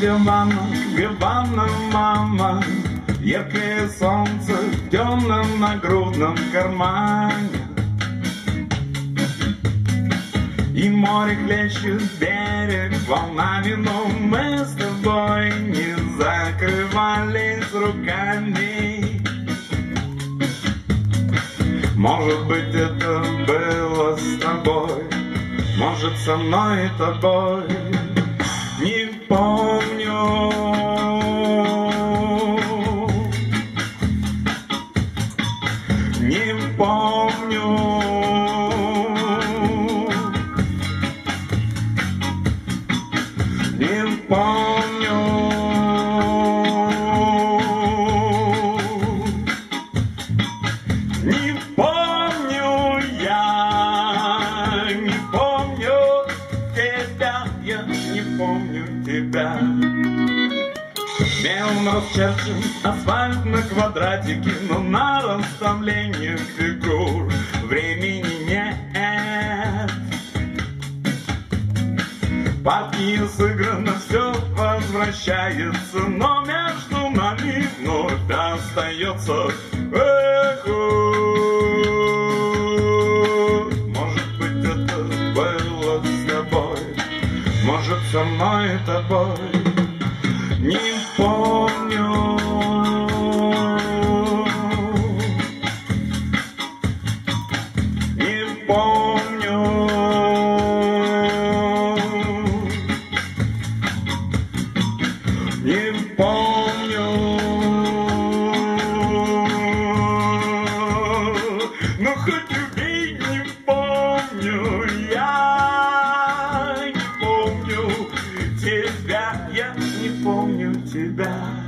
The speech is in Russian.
дивана, дивана, мама, Яркое солнце в темном нагрудном кармане. И море хлещет берег волнами, но мы с тобой не закрывались руками. Может быть, это было с тобой, может, со мной и тобой, помню. Не помню. Не помню я, не помню тебя, я не помню тебя. Мелом расчерчен асфальт на квадратике, но на расставление фигур времени нет. Партия сыграна, все возвращается, но между нами вновь остается эхо. Может быть, это было с тобой, может, со мной и тобой. Не помню. Не помню. Не помню. Но хоть убей, не помню я. Не помню тебя я. te dar.